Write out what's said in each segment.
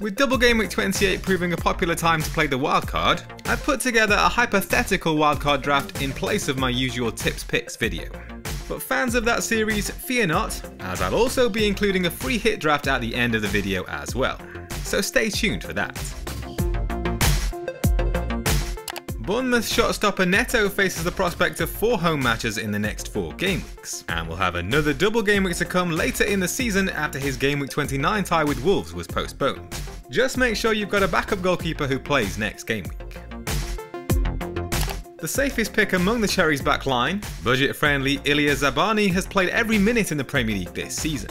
With Double Game Week 28 proving a popular time to play the wildcard, I've put together a hypothetical wildcard draft in place of my usual tips picks video. But fans of that series, fear not, as I'll also be including a free hit draft at the end of the video as well. So stay tuned for that. Bournemouth shotstopper Neto faces the prospect of four home matches in the next four game weeks, and will have another double game week to come later in the season after his game week 29 tie with Wolves was postponed. Just make sure you've got a backup goalkeeper who plays next game week. The safest pick among the Cherries back line, budget-friendly Illia Zabarnyi has played every minute in the Premier League this season.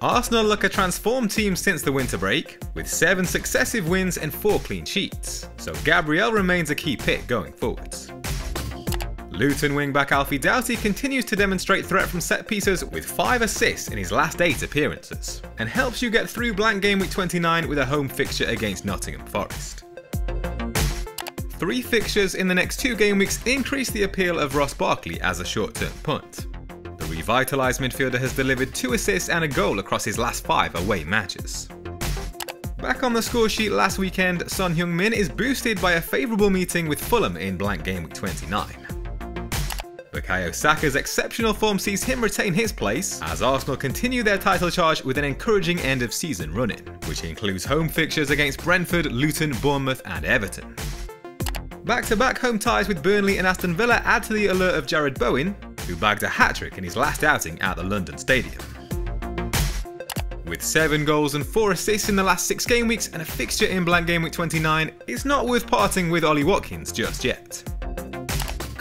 Arsenal look a transformed team since the winter break, with 7 successive wins and 4 clean sheets, so Gabriel remains a key pick going forwards. Luton wingback Alfie Doughty continues to demonstrate threat from set pieces with 5 assists in his last 8 appearances, and helps you get through blank game week 29 with a home fixture against Nottingham Forest. Three fixtures in the next two game weeks increase the appeal of Ross Barkley as a short-term punt. The revitalised midfielder has delivered two assists and a goal across his last five away matches. Back on the score sheet last weekend, Son Heung-min is boosted by a favourable meeting with Fulham in blank game week 29. Bukayo Saka's exceptional form sees him retain his place as Arsenal continue their title charge with an encouraging end of season run-in, which includes home fixtures against Brentford, Luton, Bournemouth and Everton. Back-to-back -back home ties with Burnley and Aston Villa add to the allure of Jarrod Bowen, who bagged a hat-trick in his last outing at the London Stadium. With 7 goals and 4 assists in the last 6 game weeks and a fixture in blank game week 29, it's not worth parting with Ollie Watkins just yet.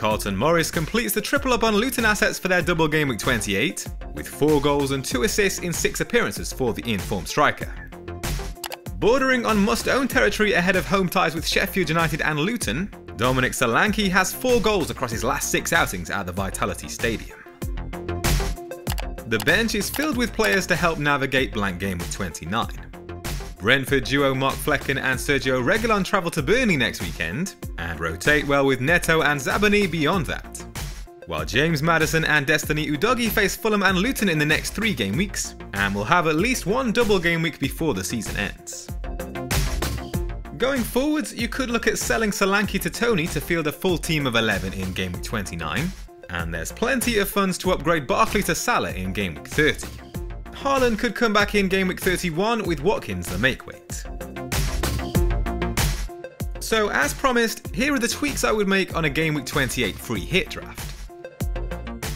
Carlton Morris completes the triple up on Luton assets for their double game week 28, with 4 goals and 2 assists in 6 appearances for the in-form striker. Bordering on must-own territory ahead of home ties with Sheffield United and Luton, Dominic Solanke has four goals across his last six outings at the Vitality Stadium. The bench is filled with players to help navigate blank game week 29. Brentford duo Mark Flekken and Sergio Reguilon travel to Burnley next weekend, and rotate well with Neto and Zabarnyi beyond that. While James Maddison and Destiny Udogie face Fulham and Luton in the next three game weeks, and will have at least one double game week before the season ends. Going forwards, you could look at selling Solanke to Toney to field a full team of 11 in game week 29, and there's plenty of funds to upgrade Barkley to Salah in game week 30. Haaland could come back in game week 31 with Watkins the make weight. So as promised, here are the tweaks I would make on a game week 28 free hit draft.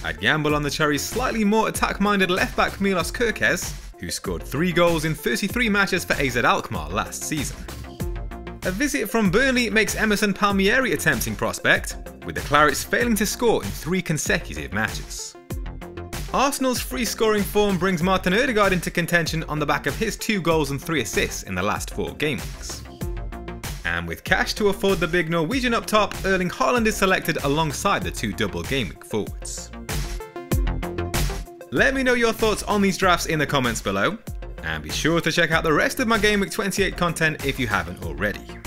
I'd gamble on the Cherries' slightly more attack-minded left-back Milos Kerkez, who scored 3 goals in 33 matches for AZ Alkmaar last season. A visit from Burnley makes Emerson Palmieri a tempting prospect, with the Clarets failing to score in three consecutive matches. Arsenal's free scoring form brings Martin Odegaard into contention on the back of his two goals and three assists in the last four game weeks. And with cash to afford the big Norwegian up top, Erling Haaland is selected alongside the two double game week forwards. Let me know your thoughts on these drafts in the comments below, and be sure to check out the rest of my Game Week 28 content if you haven't already.